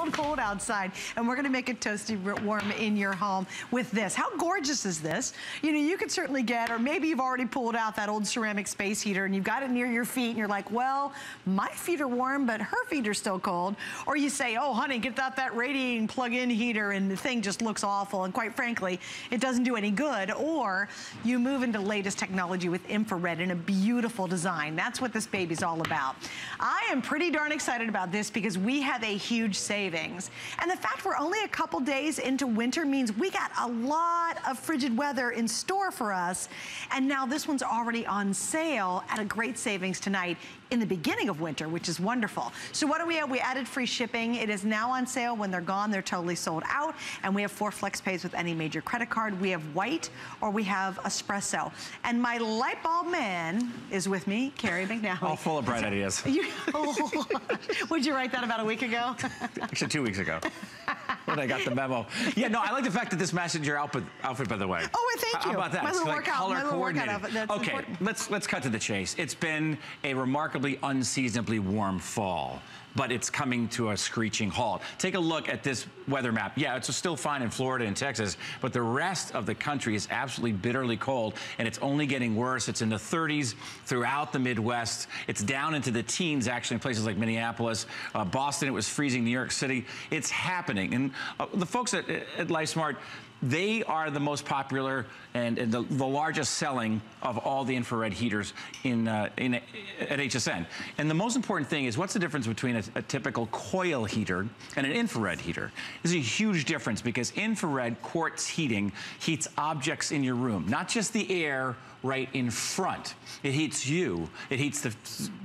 cold, cold outside. And we're gonna make it toasty warm in your home with this. How gorgeous is this? You know, you could certainly get, or maybe you've already pulled out that old ceramic space heater and you've got it near your feet and you're like, well, my feet are warm, but her feet are still cold. Or you say, oh, honey, get out that radiating plug-in heater and the thing just looks awful. And quite frankly, it doesn't do any good. Or you move into latest technology with infrared in a beautiful design. That's what this baby's all about. I am pretty darn excited about this because we have a huge savings. And the fact we're only a couple days into winter means we got a lot of frigid weather in store for us. And now this one's already on sale at a great savings tonight in the beginning of winter, which is wonderful. So what do we have? We added free shipping. It is now on sale. When they're gone, they're totally sold out. And we have four flex pays with any major credit card. We have white or we have espresso. And my light bulb man is with me, Carrie McNally. All full of bright ideas. You, oh, would you write that about a week ago? Actually, two weeks ago. when I got the memo. Yeah, no, I like the fact that this your outfit, outfit by the way. Oh, thank you. How about that? My it's like workout, color my coordinated. workout outfit. That's okay, important. let's let's cut to the chase. It's been a remarkably unseasonably warm fall but it's coming to a screeching halt. Take a look at this weather map. Yeah, it's still fine in Florida and Texas, but the rest of the country is absolutely bitterly cold, and it's only getting worse. It's in the 30s throughout the Midwest. It's down into the teens, actually, in places like Minneapolis. Uh, Boston, it was freezing. New York City. It's happening. And uh, the folks at, at LifeSmart, they are the most popular and, and the, the, largest selling of all the infrared heaters in, uh, in at HSN. And the most important thing is what's the difference between a, a typical coil heater and an infrared heater? There's a huge difference because infrared quartz heating heats objects in your room, not just the air right in front. It heats you. It heats the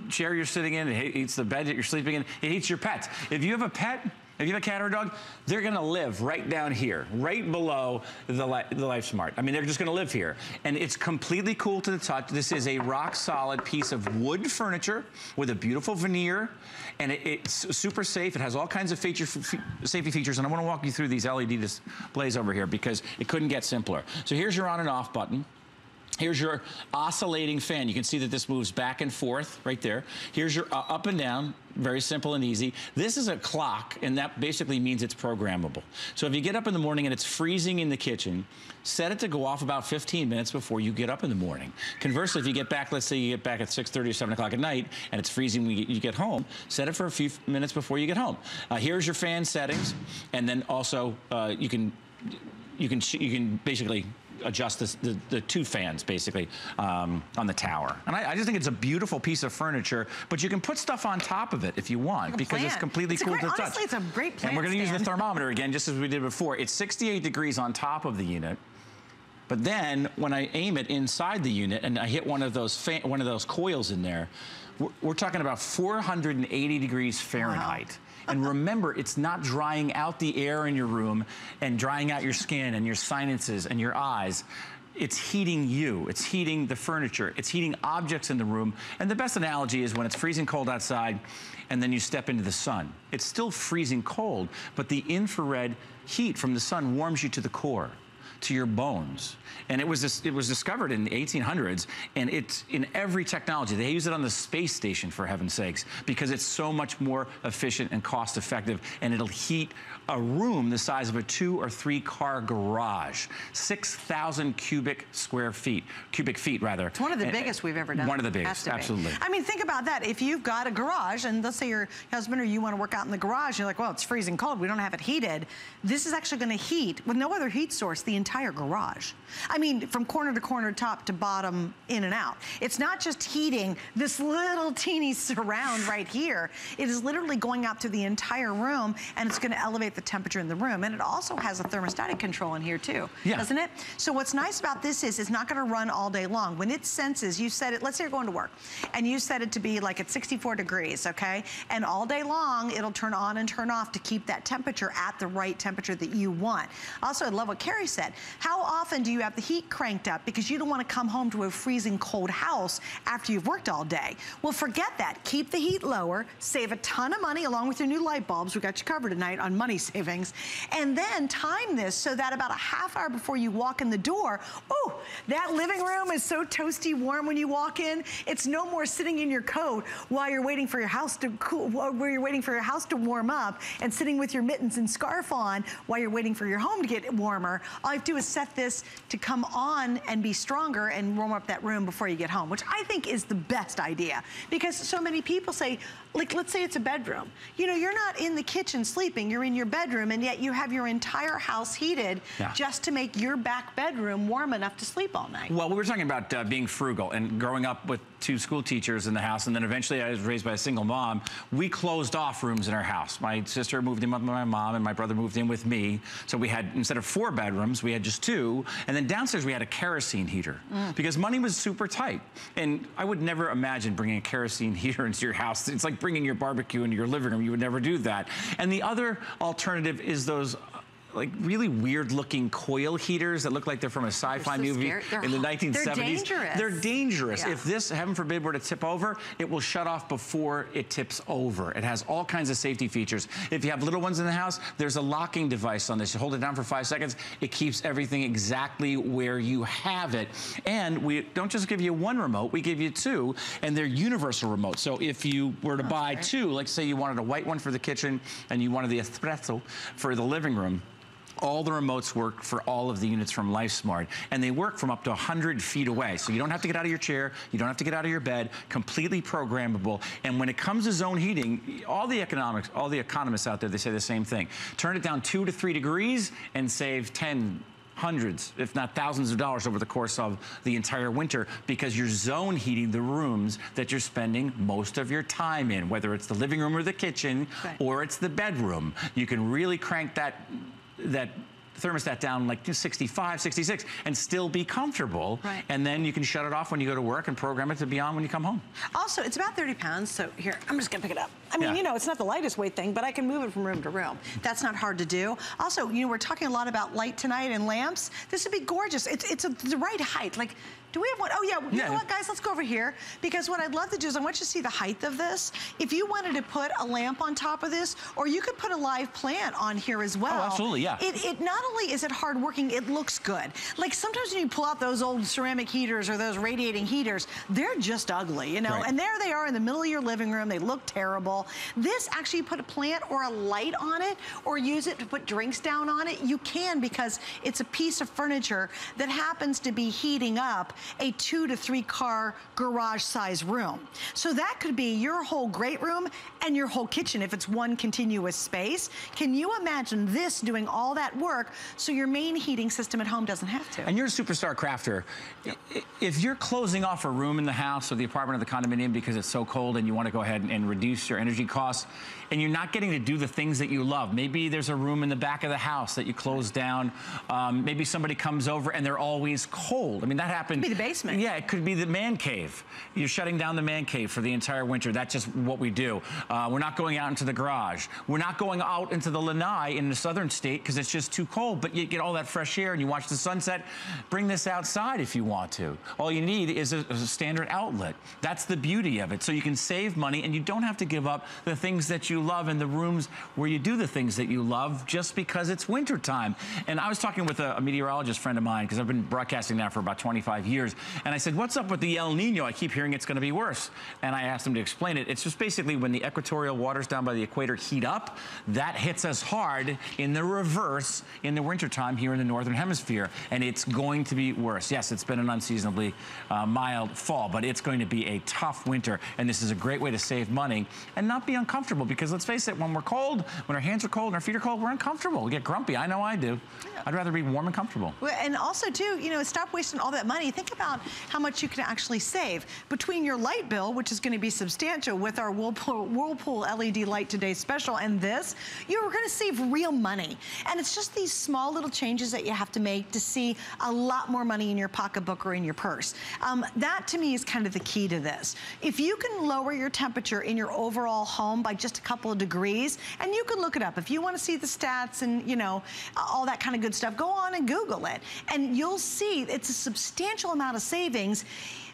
chair you're sitting in. It heats the bed that you're sleeping in. It heats your pets. If you have a pet, if you have a cat or a dog, they're gonna live right down here, right below the, li the LifeSmart. I mean, they're just gonna live here. And it's completely cool to the touch. This is a rock solid piece of wood furniture with a beautiful veneer. And it, it's super safe. It has all kinds of feature, safety features. And I wanna walk you through these LED displays over here because it couldn't get simpler. So here's your on and off button. Here's your oscillating fan. You can see that this moves back and forth right there. Here's your uh, up and down, very simple and easy. This is a clock, and that basically means it's programmable. So if you get up in the morning and it's freezing in the kitchen, set it to go off about 15 minutes before you get up in the morning. Conversely, if you get back, let's say you get back at 6.30 or 7 o'clock at night, and it's freezing when you get home, set it for a few minutes before you get home. Uh, here's your fan settings, and then also uh, you can you can you can basically adjust this, the, the two fans basically um, on the tower. And I, I, just think it's a beautiful piece of furniture, but you can put stuff on top of it if you want because plan. it's completely it's cool great, to honestly, touch. it's a great plan And we're gonna use the thermometer again, just as we did before. It's 68 degrees on top of the unit. But then when I aim it inside the unit and I hit one of those one of those coils in there, we're, we're talking about 480 degrees Fahrenheit. Wow. And remember, it's not drying out the air in your room and drying out your skin and your sinuses and your eyes it's heating you. It's heating the furniture. It's heating objects in the room. And the best analogy is when it's freezing cold outside and then you step into the sun. It's still freezing cold, but the infrared heat from the sun warms you to the core to your bones. And it was it was discovered in the 1800s, and it's in every technology. They use it on the space station, for heaven's sakes, because it's so much more efficient and cost effective, and it'll heat a room the size of a two or three car garage. 6,000 cubic square feet, cubic feet rather. It's one of the and, biggest we've ever done. One of the biggest, absolutely. I mean, think about that. If you've got a garage, and let's say your husband or you want to work out in the garage, you're like, well, it's freezing cold, we don't have it heated. This is actually gonna heat, with no other heat source, the entire garage. I mean, from corner to corner, top to bottom, in and out. It's not just heating this little teeny surround right here. It is literally going out through the entire room and it's gonna elevate the temperature in the room. And it also has a thermostatic control in here too, yeah. doesn't it? So what's nice about this is it's not gonna run all day long. When it senses, you set it, let's say you're going to work, and you set it to be like at 64 degrees, okay? And all day long, it'll turn on and turn off to keep that temperature at the right temperature that you want. Also, I love what Carrie said. How often do you have the heat cranked up because you don't want to come home to a freezing cold house after you've worked all day? Well, forget that. Keep the heat lower, save a ton of money along with your new light bulbs. We got you covered tonight on money savings. And then time this so that about a half hour before you walk in the door, oh, that living room is so toasty warm when you walk in. It's no more sitting in your coat while you're waiting for your house to cool, where you're waiting for your house to warm up and sitting with your mittens and scarf on while you're waiting for your home to get warmer. All you to do is set this to come on and be stronger and warm up that room before you get home, which I think is the best idea because so many people say, like let's say it's a bedroom. You know, you're not in the kitchen sleeping, you're in your bedroom and yet you have your entire house heated yeah. just to make your back bedroom warm enough to sleep all night. Well, we were talking about uh, being frugal and growing up with two school teachers in the house and then eventually I was raised by a single mom. We closed off rooms in our house. My sister moved in with my mom and my brother moved in with me. So we had, instead of four bedrooms, we had just two. And then downstairs we had a kerosene heater mm. because money was super tight. And I would never imagine bringing a kerosene heater into your house. It's like bringing your barbecue into your living room. You would never do that. And the other alternative is those like really weird looking coil heaters that look like they're from a sci-fi so movie in the 1970s. They're dangerous. They're dangerous. Yeah. If this, heaven forbid, were to tip over, it will shut off before it tips over. It has all kinds of safety features. If you have little ones in the house, there's a locking device on this. You hold it down for five seconds, it keeps everything exactly where you have it. And we don't just give you one remote, we give you two, and they're universal remotes. So if you were to oh, buy two, like say you wanted a white one for the kitchen and you wanted the espresso for the living room, all the remotes work for all of the units from LifeSmart, and they work from up to 100 feet away. So you don't have to get out of your chair, you don't have to get out of your bed, completely programmable. And when it comes to zone heating, all the economics, all the economists out there, they say the same thing. Turn it down two to three degrees and save 10, hundreds, if not thousands of dollars over the course of the entire winter because you're zone heating the rooms that you're spending most of your time in, whether it's the living room or the kitchen right. or it's the bedroom. You can really crank that that thermostat down like 65, 66 and still be comfortable. Right. And then you can shut it off when you go to work and program it to be on when you come home. Also, it's about 30 pounds. So here, I'm just gonna pick it up. I mean, yeah. you know, it's not the lightest weight thing, but I can move it from room to room. That's not hard to do. Also, you know, we're talking a lot about light tonight and lamps. This would be gorgeous. It's, it's a, the right height. Like do we have one? Oh, yeah. You yeah. know what, guys? Let's go over here. Because what I'd love to do is I want you to see the height of this. If you wanted to put a lamp on top of this, or you could put a live plant on here as well. Oh, absolutely, yeah. It, it not only is it hardworking, it looks good. Like sometimes when you pull out those old ceramic heaters or those radiating heaters, they're just ugly, you know? Right. And there they are in the middle of your living room. They look terrible. This actually put a plant or a light on it or use it to put drinks down on it. You can because it's a piece of furniture that happens to be heating up a two to three car garage size room. So that could be your whole great room and your whole kitchen if it's one continuous space. Can you imagine this doing all that work so your main heating system at home doesn't have to? And you're a superstar crafter. Yep. If you're closing off a room in the house or the apartment or the condominium because it's so cold and you want to go ahead and reduce your energy costs, and you're not getting to do the things that you love. Maybe there's a room in the back of the house that you close down. Um, maybe somebody comes over and they're always cold. I mean, that happened. It could be the basement. Yeah, it could be the man cave. You're shutting down the man cave for the entire winter. That's just what we do. Uh, we're not going out into the garage. We're not going out into the lanai in the southern state because it's just too cold, but you get all that fresh air and you watch the sunset. Bring this outside if you want to. All you need is a, a standard outlet. That's the beauty of it. So you can save money and you don't have to give up the things that you love in the rooms where you do the things that you love just because it's wintertime. And I was talking with a, a meteorologist friend of mine because I've been broadcasting now for about 25 years. And I said, what's up with the El Nino? I keep hearing it's going to be worse. And I asked him to explain it. It's just basically when the equatorial waters down by the equator heat up, that hits us hard in the reverse in the wintertime here in the northern hemisphere. And it's going to be worse. Yes, it's been an unseasonably uh, mild fall, but it's going to be a tough winter. And this is a great way to save money and not be uncomfortable because let's face it, when we're cold, when our hands are cold and our feet are cold, we're uncomfortable. We get grumpy. I know I do. Yeah. I'd rather be warm and comfortable. Well, and also, too, you know, stop wasting all that money. Think about how much you can actually save. Between your light bill, which is going to be substantial with our Whirlpool, Whirlpool LED light today special, and this, you're going to save real money. And it's just these small little changes that you have to make to see a lot more money in your pocketbook or in your purse. Um, that, to me, is kind of the key to this. If you can lower your temperature in your overall home by just a couple of degrees. And you can look it up. If you want to see the stats and, you know, all that kind of good stuff, go on and Google it. And you'll see it's a substantial amount of savings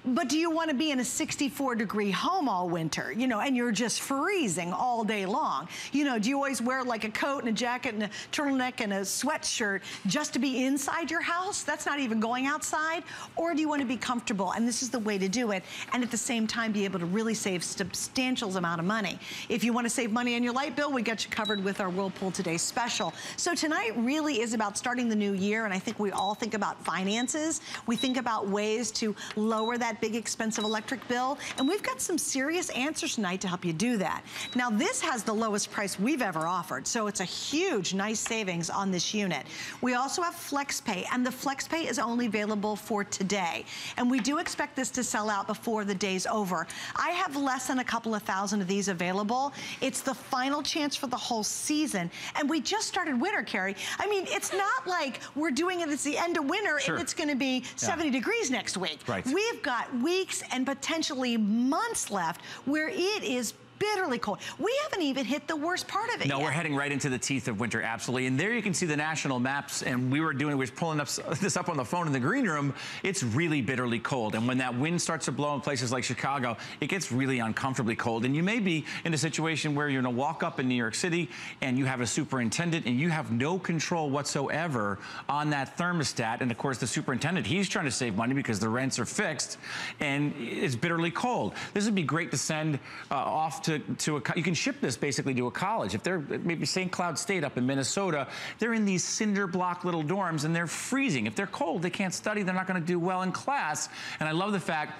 but do you want to be in a 64 degree home all winter, you know, and you're just freezing all day long? You know, do you always wear like a coat and a jacket and a turtleneck and a sweatshirt just to be inside your house? That's not even going outside. Or do you want to be comfortable? And this is the way to do it. And at the same time, be able to really save substantial amount of money. If you want to save money on your light bill, we got you covered with our Whirlpool Today special. So tonight really is about starting the new year. And I think we all think about finances. We think about ways to lower that that big expensive electric bill. And we've got some serious answers tonight to help you do that. Now this has the lowest price we've ever offered. So it's a huge, nice savings on this unit. We also have FlexPay and the FlexPay is only available for today. And we do expect this to sell out before the day's over. I have less than a couple of thousand of these available. It's the final chance for the whole season. And we just started winter, Carrie. I mean, it's not like we're doing it it's the end of winter sure. and it's gonna be 70 yeah. degrees next week. Right. We've got got weeks and potentially months left where it is bitterly cold. We haven't even hit the worst part of it No, yet. we're heading right into the teeth of winter, absolutely. And there you can see the national maps, and we were doing, we were pulling up this up on the phone in the green room. It's really bitterly cold. And when that wind starts to blow in places like Chicago, it gets really uncomfortably cold. And you may be in a situation where you're gonna walk up in New York City and you have a superintendent and you have no control whatsoever on that thermostat. And of course, the superintendent, he's trying to save money because the rents are fixed and it's bitterly cold. This would be great to send uh, off to to, to a, you can ship this basically to a college. If they're maybe St. Cloud State up in Minnesota, they're in these cinder block little dorms and they're freezing. If they're cold, they can't study. They're not going to do well in class. And I love the fact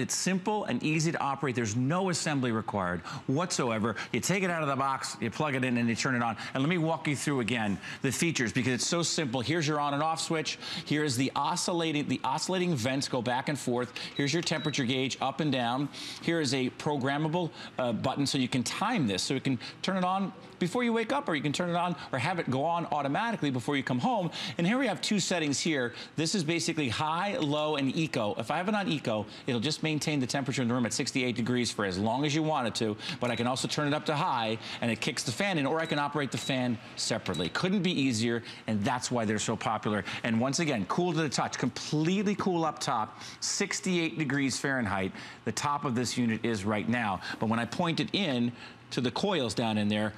it's simple and easy to operate. There's no assembly required whatsoever. You take it out of the box, you plug it in, and you turn it on. And let me walk you through again the features because it's so simple. Here's your on and off switch. Here's the oscillating, the oscillating vents go back and forth. Here's your temperature gauge up and down. Here is a programmable uh, button so you can time this. So you can turn it on before you wake up or you can turn it on or have it go on automatically before you come home. And here we have two settings here. This is basically high, low, and eco. If I have it on eco, it'll just maintain the temperature in the room at 68 degrees for as long as you want it to, but I can also turn it up to high and it kicks the fan in, or I can operate the fan separately. Couldn't be easier, and that's why they're so popular. And once again, cool to the touch, completely cool up top, 68 degrees Fahrenheit. The top of this unit is right now. But when I point it in to the coils down in there,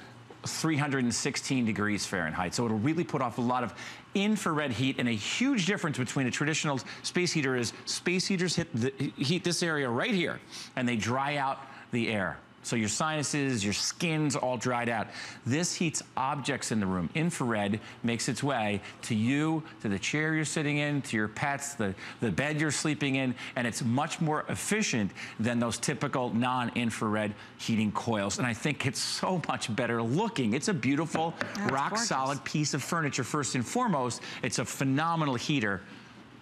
316 degrees Fahrenheit. So it'll really put off a lot of infrared heat and a huge difference between a traditional space heater is space heaters hit the, heat this area right here and they dry out the air. So your sinuses, your skin's all dried out. This heats objects in the room. Infrared makes its way to you, to the chair you're sitting in, to your pets, the, the bed you're sleeping in, and it's much more efficient than those typical non-infrared heating coils. And I think it's so much better looking. It's a beautiful, rock solid piece of furniture first and foremost. It's a phenomenal heater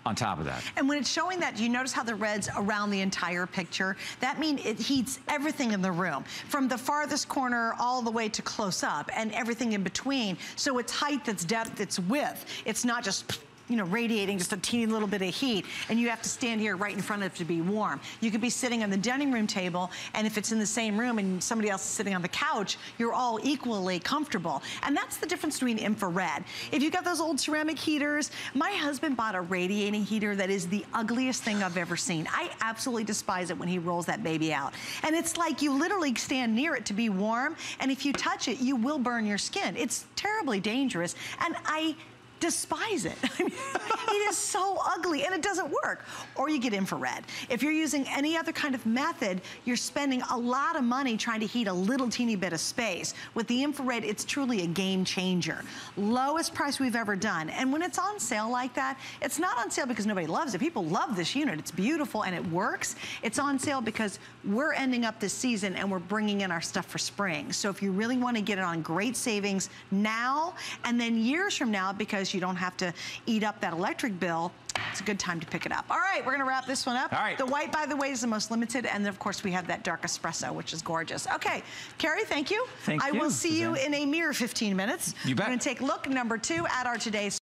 on top of that. And when it's showing that, you notice how the red's around the entire picture? That means it heats everything in the room, from the farthest corner all the way to close up and everything in between. So it's height, it's depth, it's width. It's not just you know, radiating just a teeny little bit of heat and you have to stand here right in front of it to be warm. You could be sitting on the dining room table and if it's in the same room and somebody else is sitting on the couch, you're all equally comfortable. And that's the difference between infrared. If you've got those old ceramic heaters, my husband bought a radiating heater that is the ugliest thing I've ever seen. I absolutely despise it when he rolls that baby out. And it's like you literally stand near it to be warm and if you touch it, you will burn your skin. It's terribly dangerous. And I despise it. I mean, it is so ugly and it doesn't work. Or you get infrared. If you're using any other kind of method, you're spending a lot of money trying to heat a little teeny bit of space. With the infrared, it's truly a game changer. Lowest price we've ever done. And when it's on sale like that, it's not on sale because nobody loves it. People love this unit. It's beautiful and it works. It's on sale because we're ending up this season and we're bringing in our stuff for spring. So if you really want to get it on great savings now and then years from now because you don't have to eat up that electric bill, it's a good time to pick it up. All right, we're gonna wrap this one up. All right. The white, by the way, is the most limited, and then of course we have that dark espresso, which is gorgeous. Okay, Carrie, thank you. Thank I you, will see Suzanne. you in a mere 15 minutes. You bet. We're gonna take look number two at our today's